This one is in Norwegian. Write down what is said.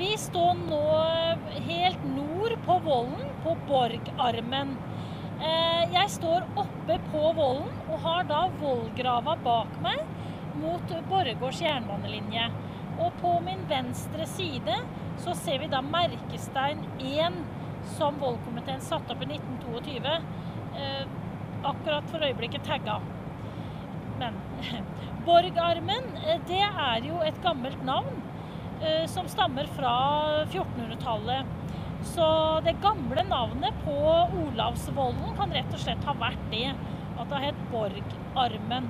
Vi står nå helt nord på vollen, på Borgarmen. Eh, jeg står oppe på vollen og har da vollgrava bak meg mot Borregaards jernbanelinje. Og på min venstre side så ser vi da merkestein 1 som Vollkomiteen satte opp i 1922. Eh, akkurat for øyeblikket tagga. Men Borgarmen, eh, det er jo et gammelt navn som stammer fra 1400-tallet. Så det gamle navnet på Olavsvollen kan rett og slett ha vært det. At det het Borgarmen.